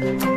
Bye.